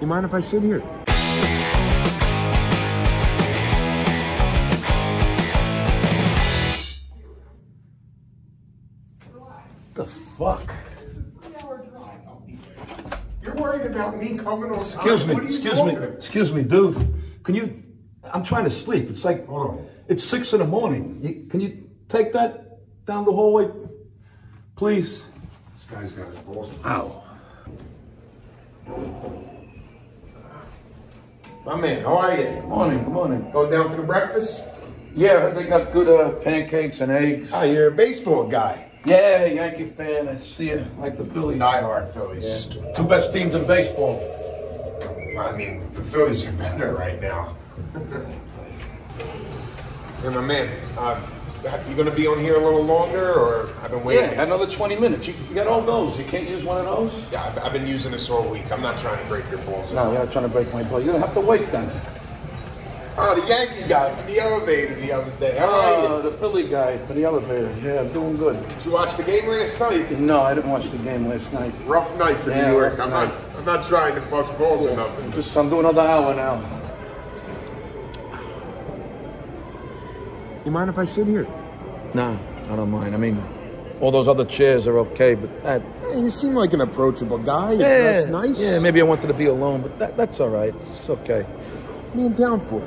You mind if I sit here? The fuck? You're worried about me coming on Excuse me, excuse me, excuse me, dude. Can you? I'm trying to sleep. It's like Hold on. it's six in the morning. You, can you take that down the hallway, please? This guy's got his balls. Ow. My man, how are you? Good morning. Good morning. Going down for the breakfast? Yeah, they got good uh, pancakes and eggs. Oh, you're a baseball guy. Yeah, Yankee fan. I see you like the Phillies. Diehard Phillies. Two best teams in baseball. I mean, the Phillies are better right now. hey, my man, uh, you gonna be on here a little longer, or I've been waiting? Yeah, another 20 minutes. You, you got all those. You can't use one of those? Yeah, I've, I've been using this all week. I'm not trying to break your balls. No, you're not trying to break my balls. You're gonna have to wait then. Oh, the Yankee guy from the elevator the other day. How are Uh, the Philly guy for the elevator. Yeah, I'm doing good. Did you watch the game last night? No, I didn't watch the game last night. Rough night for Yeah, New York. I'm night. not. I'm not trying to bust balls or nothing. Just I'm doing another hour now. You mind if I sit here? No, I don't mind. I mean, all those other chairs are okay, but that. Hey, you seem like an approachable guy. You dress nice. Yeah, maybe I wanted to be alone, but that, that's all right. It's okay. Me in town for.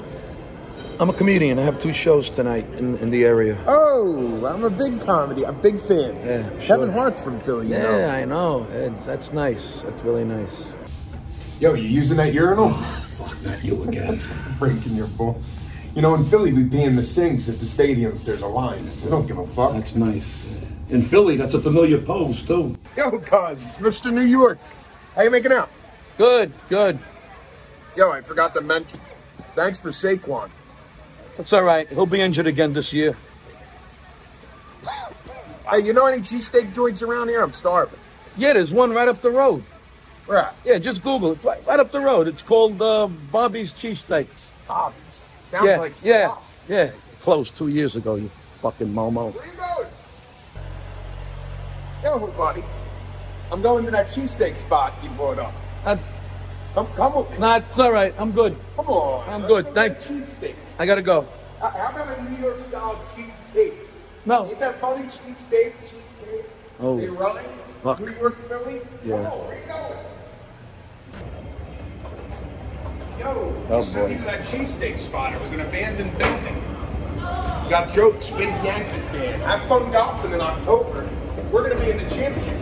I'm a comedian. I have two shows tonight in, in the area. Oh, I'm a big comedy, a big fan. Yeah, Kevin. Hart's from Philly, you Yeah, know. I know. It's, that's nice. That's really nice. Yo, you using that urinal? Fuck, not you again. Breaking your balls. You know, in Philly, we pee in the sinks at the stadium if there's a line. We don't give a fuck. That's nice. In Philly, that's a familiar pose too. Yo, cuz, Mr. New York. How you making out? Good, good. Yo, I forgot to mention. Thanks for Saquon. That's all right. He'll be injured again this year. Hey, you know any cheesesteak joints around here? I'm starving. Yeah, there's one right up the road. Right. Yeah, just Google it. It's right, right up the road. It's called uh, Bobby's Cheesesteaks. Hobbies. Sounds Yeah, like yeah, slop. yeah. Closed two years ago, you fucking Momo. Where you going? Yo, buddy. I'm going to that cheesesteak spot you brought up. Uh, Come, come with me. nah, it's all right. I'm good. Come on. I'm good, go thank- cheesesteak. I gotta go. How how about a New York style cheesecake? No. Ain't that funny? Cheesesteak, cheesecake. Oh, They running? fuck. New York, Philly? Yeah. Come on, where you going? Yo, Oh, you sent me to that cheesesteak spot. It was an abandoned building. Got jokes, big Yankee fan. Have fun golfing in October. We're gonna be in the championship.